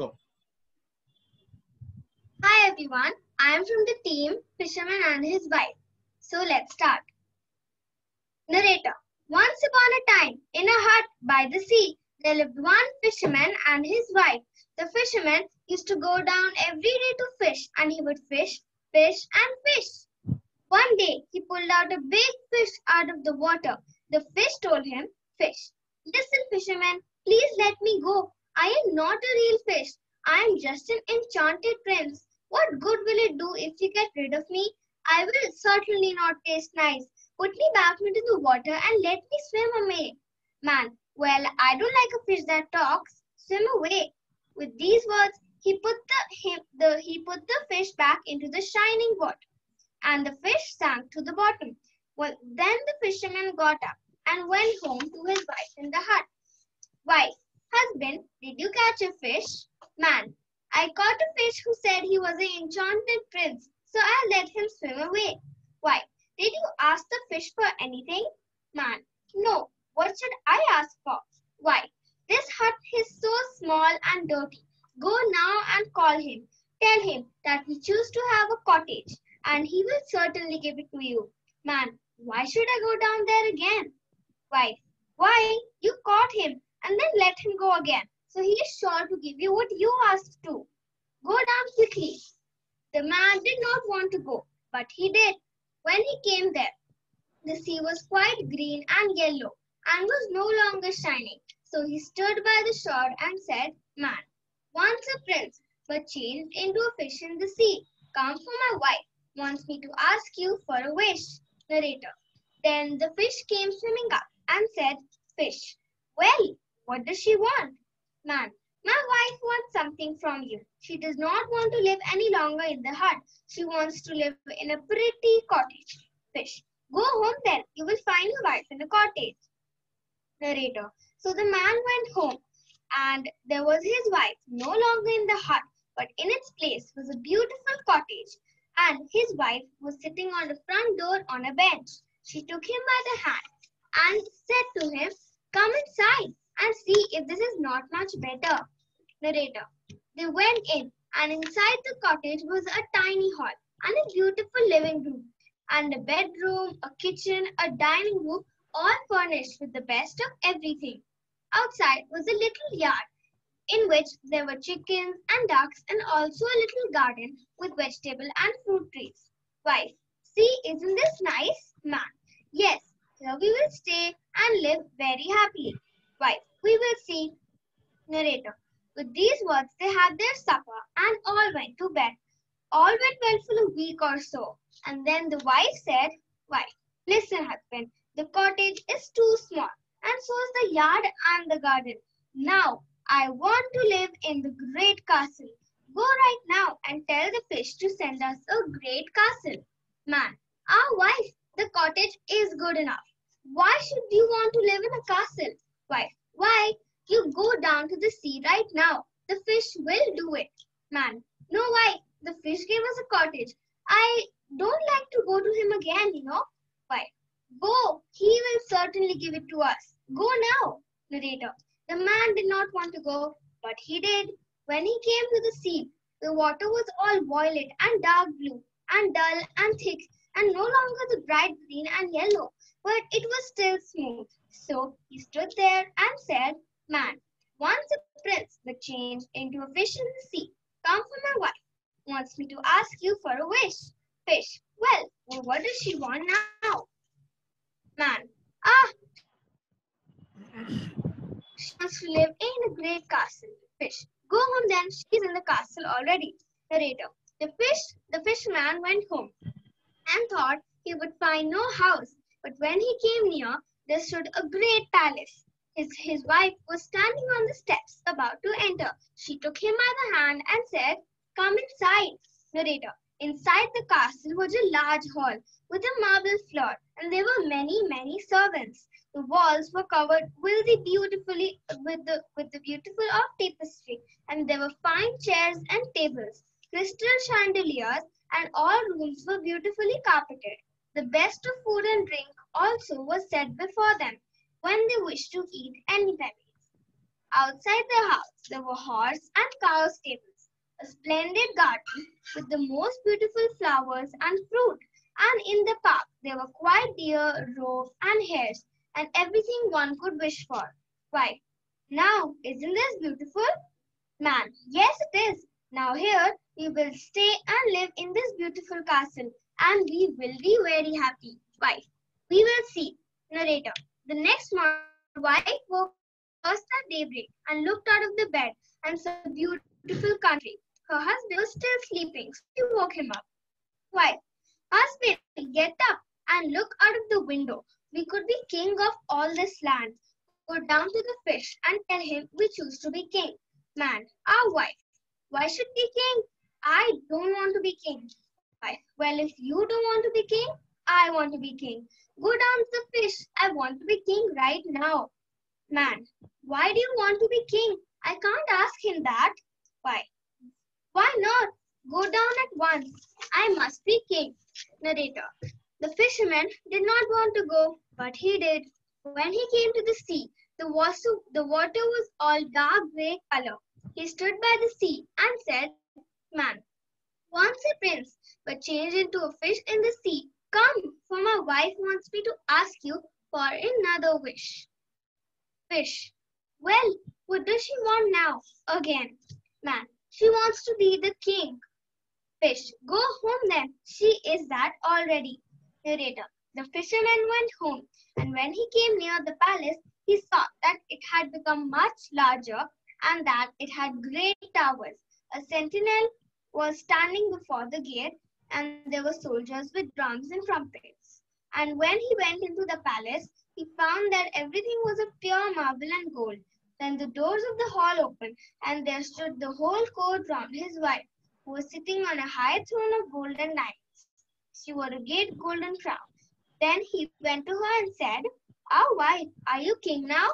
Go. Hi everyone, I am from the team Fisherman and his wife. So let's start. Narrator Once upon a time, in a hut by the sea, there lived one fisherman and his wife. The fisherman used to go down every day to fish and he would fish, fish, and fish. One day, he pulled out a big fish out of the water. The fish told him, Fish, listen, fisherman, please let me go. I am not a real fish. I am just an enchanted prince. What good will it do if you get rid of me? I will certainly not taste nice. Put me back into the water and let me swim away. Man, well, I don't like a fish that talks. Swim away. With these words, he put the, him, the he put the fish back into the shining water, and the fish sank to the bottom. Well, then the fisherman got up and went home to his wife in the hut. Wife, husband, did you catch a fish? Man, I caught a fish who said he was an enchanted prince, so I let him swim away. Why, did you ask the fish for anything? Man, no. What should I ask for? Why, this hut is so small and dirty. Go now and call him. Tell him that we choose to have a cottage, and he will certainly give it to you. Man, why should I go down there again? Wife, why? You caught him and then let him go again. So he is sure to give you what you asked to. Go down quickly. The man did not want to go, but he did. When he came there, the sea was quite green and yellow and was no longer shining. So he stood by the shore and said, Man, once a prince, but changed into a fish in the sea. Come for my wife, wants me to ask you for a wish. Narrator. Then the fish came swimming up and said, Fish, well, what does she want? Man, my wife wants something from you. She does not want to live any longer in the hut. She wants to live in a pretty cottage. Fish, go home then. You will find your wife in a cottage. Narrator. So the man went home and there was his wife no longer in the hut, but in its place was a beautiful cottage. And his wife was sitting on the front door on a bench. She took him by the hand and said to him, Come inside and see if this is not much better. Narrator. They went in, and inside the cottage was a tiny hall and a beautiful living room, and a bedroom, a kitchen, a dining room, all furnished with the best of everything. Outside was a little yard in which there were chickens and ducks and also a little garden with vegetable and fruit trees. Wife, see, isn't this nice? Man, yes, here we will stay and live very happily. Wife, we will see. Narrator, with these words they had their supper and all went to bed. All went well for a week or so. And then the wife said, Wife, listen, husband, the cottage is too small and so is the yard and the garden. Now, I want to live in the great castle. Go right now and tell the fish to send us a great castle. Man, our wife, the cottage is good enough. Why should you want to live in a castle? Wife, why? You go down to the sea right now. The fish will do it. Man, no, why? The fish gave us a cottage. I don't like to go to him again, you know. Why? Go, he will certainly give it to us. Go now. Narrator. The man did not want to go, but he did. When he came to the sea, the water was all violet and dark blue and dull and thick and no longer the bright green and yellow, but it was still smooth. So he stood there and said, Man, once a prince but changed into a fish in the sea. Come for my wife. Wants me to ask you for a wish. Fish, well, well what does she want now? Man, ah, she wants to live in a great castle. Fish, go home then. She's in the castle already. Narrator, the fish, the fishman went home and thought he would find no house. But when he came near, there stood a great palace. His, his wife was standing on the steps about to enter. She took him by the hand and said, Come inside. Narrator, inside the castle was a large hall with a marble floor, and there were many, many servants. The walls were covered with the beautifully with the with the beautiful of tapestry, and there were fine chairs and tables, crystal chandeliers, and all rooms were beautifully carpeted. The best of food and drink also was set before them when they wished to eat any berries. Outside the house, there were horse and cow stables, a splendid garden with the most beautiful flowers and fruit. And in the park, there were quite deer, roe, and hares, and everything one could wish for. Why, now, isn't this beautiful? Man, yes it is. Now here, we will stay and live in this beautiful castle, and we will be very happy. Why? We will see. Narrator. The next morning, wife woke first at daybreak and looked out of the bed and saw a beautiful country. Her husband was still sleeping, so she woke him up. Wife. Husband, get up and look out of the window. We could be king of all this land. Go down to the fish and tell him we choose to be king. Man, our wife. Why should be king? I don't want to be king. Wife. Well, if you don't want to be king, I want to be king. Go down to the fish. I want to be king right now. Man. Why do you want to be king? I can't ask him that. Why? Why not? Go down at once. I must be king. Narrator. The fisherman did not want to go, but he did. When he came to the sea, the water, the water was all dark grey color. He stood by the sea and said, Man, once a prince, but changed into a fish in the sea. Come, for my wife wants me to ask you for another wish. Fish. Well, what does she want now? Again. Man. She wants to be the king. Fish. Go home then. She is that already. Narrator. The fisherman went home, and when he came near the palace, he saw that it had become much larger and that it had great towers. A sentinel was standing before the gate, and there were soldiers with drums and trumpets. And when he went into the palace, he found that everything was of pure marble and gold. Then the doors of the hall opened, and there stood the whole court round his wife, who was sitting on a high throne of gold and diamonds. She wore a great golden crown. Then he went to her and said, Our wife, are you king now?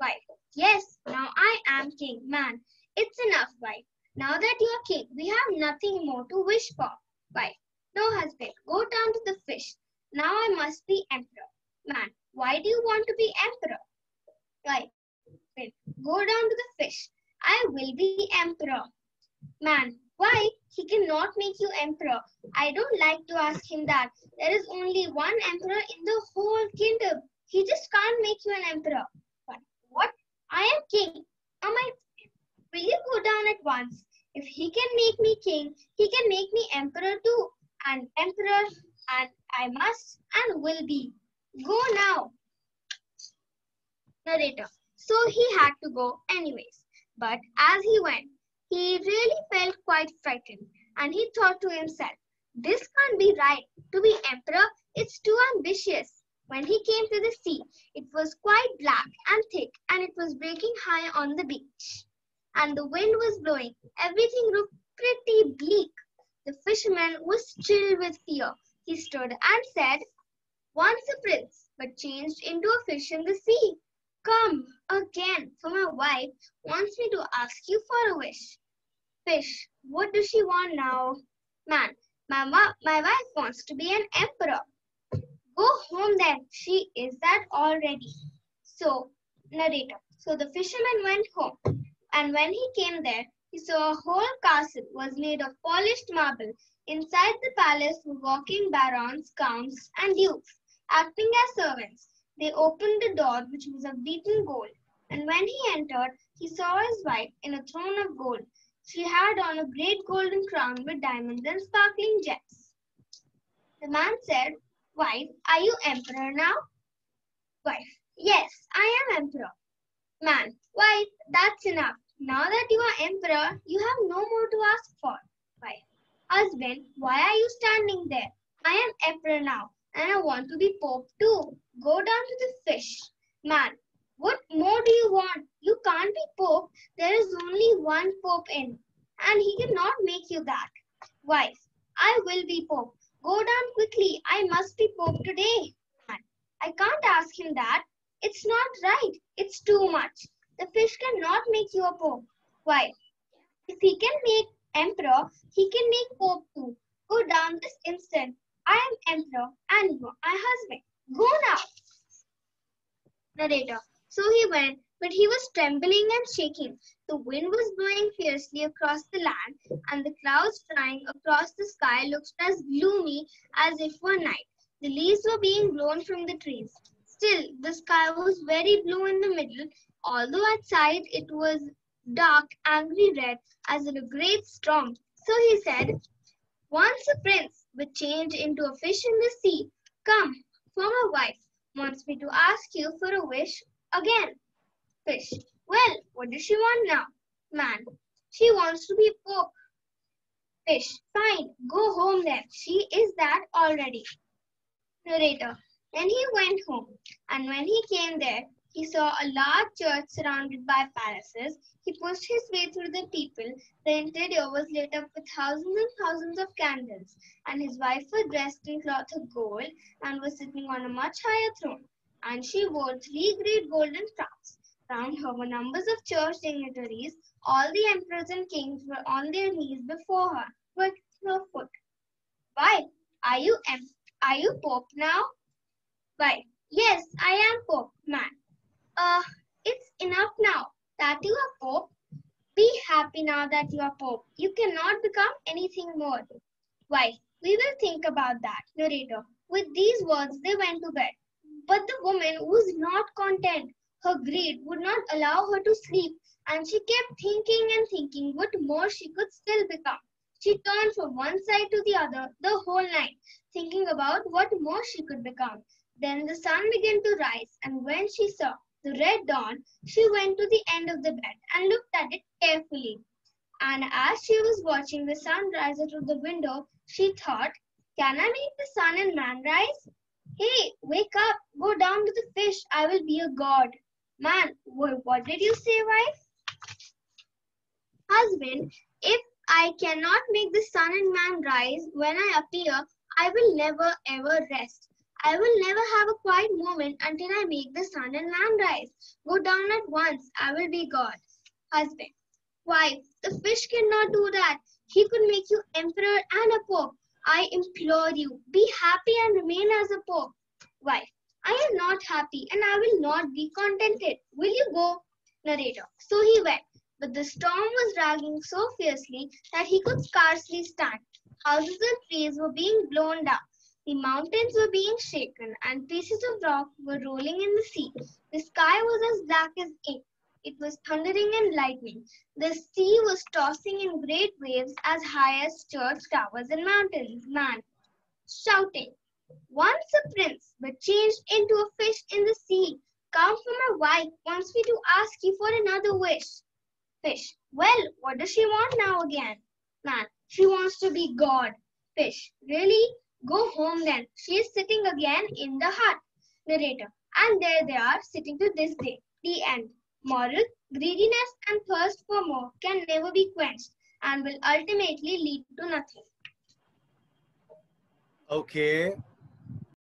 Wife, yes, now I am king. Man, it's enough, wife. Now that you are king, we have nothing more to wish for. Wife, no husband, go down to the fish. Now I must be emperor. Man, why do you want to be emperor? Wife, go down to the fish. I will be emperor. Man, why? He cannot make you emperor. I don't like to ask him that. There is only one emperor in the whole kingdom. He just can't make you an emperor. But what? I am king. Am I? Will you go down at once? If he can make me king, he can make me emperor too. And emperor, and I must and will be. Go now. Narrator. So he had to go anyways. But as he went, he really felt quite frightened and he thought to himself, this can't be right. To be emperor, it's too ambitious. When he came to the sea, it was quite black and thick and it was breaking high on the beach. And the wind was blowing. Everything looked pretty bleak. The fisherman was chilled with fear. He stood and said, Once a prince, but changed into a fish in the sea. Come again, for my wife wants me to ask you for a wish. Fish, what does she want now? Man, my, my wife wants to be an emperor. Go home then, she is that already. So, narrator. So the fisherman went home, and when he came there, he saw a whole castle was made of polished marble. Inside the palace were walking barons, counts, and dukes, acting as servants. They opened the door, which was of beaten gold, and when he entered, he saw his wife in a throne of gold. She had on a great golden crown with diamonds and sparkling gems. The man said, Wife, are you emperor now? Wife, yes, I am emperor. Man, wife, that's enough. Now that you are emperor, you have no more to ask for. Wife, husband, why are you standing there? I am emperor now, and I want to be pope too. Go down to the fish. Man, what more do you want? You can't be pope. There is only one pope in, and he cannot make you that. Wife, I will be pope. Go down quickly. I must be pope today. Man, I can't ask him that. It's not right. It's too much. The fish cannot make you a pope. Why? If he can make emperor, he can make pope too. Go down this instant. I am emperor and my husband. Go now. Narrator. So he went but he was trembling and shaking. The wind was blowing fiercely across the land, and the clouds flying across the sky looked as gloomy as if for night. The leaves were being blown from the trees. Still, the sky was very blue in the middle, although outside it was dark, angry red, as in a great storm. So he said, Once a prince, but change into a fish in the sea. Come, for my wife wants me to ask you for a wish again. Fish, well, what does she want now? Man, she wants to be Pope. Fish, fine, go home then. She is that already. Narrator, then he went home, and when he came there, he saw a large church surrounded by palaces. He pushed his way through the people. The interior was lit up with thousands and thousands of candles, and his wife was dressed in cloth of gold and was sitting on a much higher throne. And she wore three great golden crowns. Round her were numbers of church dignitaries. All the emperors and kings were on their knees before her, with her foot. Why, are you are you Pope now? Why, yes, I am Pope, man. Uh, it's enough now that you are Pope. Be happy now that you are Pope. You cannot become anything more. Why, we will think about that, narrator. With these words, they went to bed. But the woman was not content. Her greed would not allow her to sleep, and she kept thinking and thinking what more she could still become. She turned from one side to the other the whole night, thinking about what more she could become. Then the sun began to rise, and when she saw the red dawn, she went to the end of the bed and looked at it carefully. And as she was watching the sun rise through the window, she thought, Can I make the sun and man rise? Hey, wake up, go down to the fish, I will be a god. Man, what did you say, wife? Husband, if I cannot make the sun and man rise when I appear, I will never ever rest. I will never have a quiet moment until I make the sun and man rise. Go down at once. I will be God. Husband. Wife. The fish cannot do that. He could make you emperor and a pope. I implore you, be happy and remain as a pope. Wife. I am not happy and I will not be contented. Will you go? Narrator. So he went. But the storm was raging so fiercely that he could scarcely stand. Houses and trees were being blown down. The mountains were being shaken and pieces of rock were rolling in the sea. The sky was as black as ink. It was thundering and lightning. The sea was tossing in great waves as high as church towers and mountains. Man, shouting, Once a prince, but changed into a fish in the sea. Come for my wife wants me to ask you for another wish. Fish, well, what does she want now again? Man, she wants to be God. Fish, really? Go home then. She is sitting again in the hut. Narrator. And there they are sitting to this day. The end. Moral. Greediness and thirst for more can never be quenched and will ultimately lead to nothing. Okay.